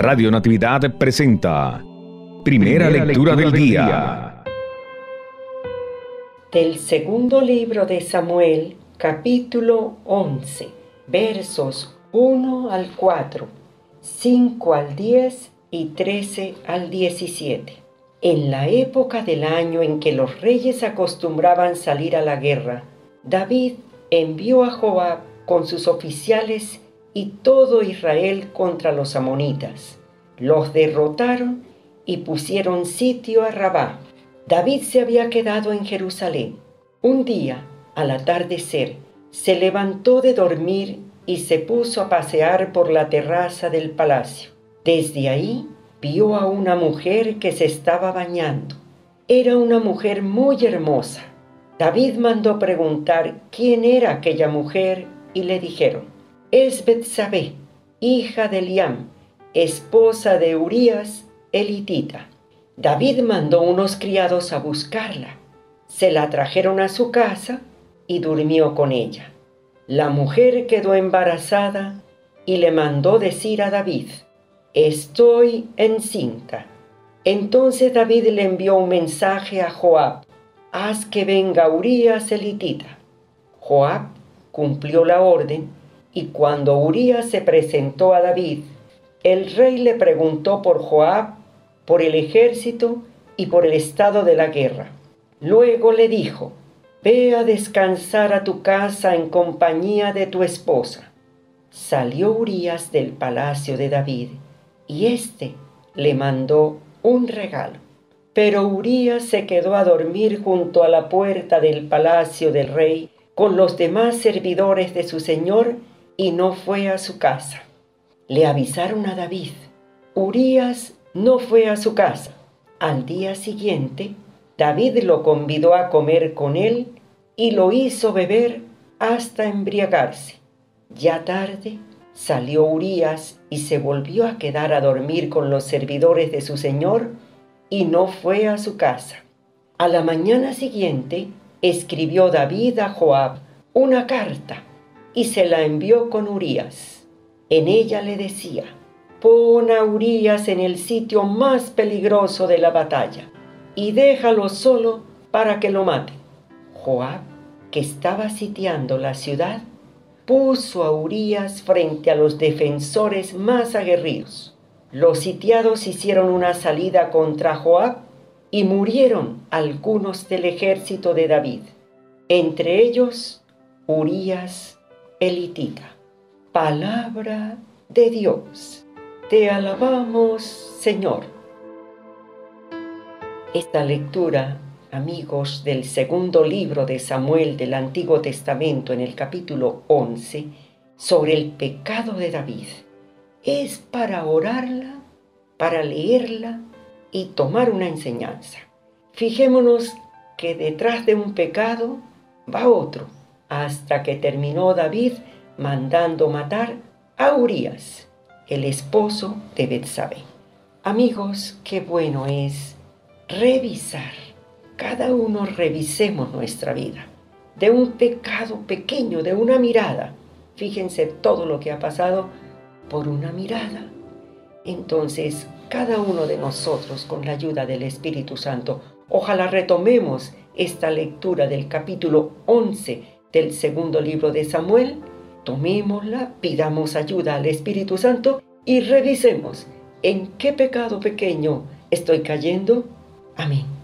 Radio Natividad presenta Primera, lectura, del, día. Del segundo libro de Samuel, capítulo 11, versos 1 al 4, 5 al 10 y 13 al 17. En la época del año en que los reyes acostumbraban salir a la guerra, David envió a Joab con sus oficiales y todo Israel contra los amonitas. Los derrotaron y pusieron sitio a Rabá. David se había quedado en Jerusalén. Un día, al atardecer, se levantó de dormir y se puso a pasear por la terraza del palacio. Desde ahí vio a una mujer que se estaba bañando. Era una mujer muy hermosa. David mandó preguntar quién era aquella mujer y le dijeron, es Betsabé, hija de Liam, esposa de Urías, elitita. David mandó unos criados a buscarla. Se la trajeron a su casa y durmió con ella. La mujer quedó embarazada y le mandó decir a David, estoy encinta. Entonces David le envió un mensaje a Joab, haz que venga Urías elitita. Joab cumplió la orden y cuando Urías se presentó a David, el rey le preguntó por Joab, por el ejército y por el estado de la guerra. Luego le dijo, Ve a descansar a tu casa en compañía de tu esposa. Salió Urías del palacio de David y éste le mandó un regalo. Pero Urías se quedó a dormir junto a la puerta del palacio del rey con los demás servidores de su señor y no fue a su casa. Le avisaron a David. Urías no fue a su casa. Al día siguiente, David lo convidó a comer con él y lo hizo beber hasta embriagarse. Ya tarde salió Urías y se volvió a quedar a dormir con los servidores de su señor y no fue a su casa. A la mañana siguiente escribió David a Joab una carta y se la envió con Urías. En ella le decía, pon a Urías en el sitio más peligroso de la batalla y déjalo solo para que lo mate. Joab, que estaba sitiando la ciudad, puso a Urías frente a los defensores más aguerridos. Los sitiados hicieron una salida contra Joab y murieron algunos del ejército de David, entre ellos Urías elitita. Palabra de Dios. Te alabamos, Señor. Esta lectura, amigos, del segundo libro de Samuel del Antiguo Testamento en el capítulo 11, sobre el pecado de David, es para orarla, para leerla y tomar una enseñanza. Fijémonos que detrás de un pecado va otro, hasta que terminó David mandando matar a Urias, el esposo de Betsabé. Amigos, qué bueno es revisar, cada uno revisemos nuestra vida, de un pecado pequeño, de una mirada. Fíjense todo lo que ha pasado por una mirada. Entonces, cada uno de nosotros, con la ayuda del Espíritu Santo, ojalá retomemos esta lectura del capítulo 11 del segundo libro de Samuel, tomémosla, pidamos ayuda al Espíritu Santo y revisemos en qué pecado pequeño estoy cayendo Amém.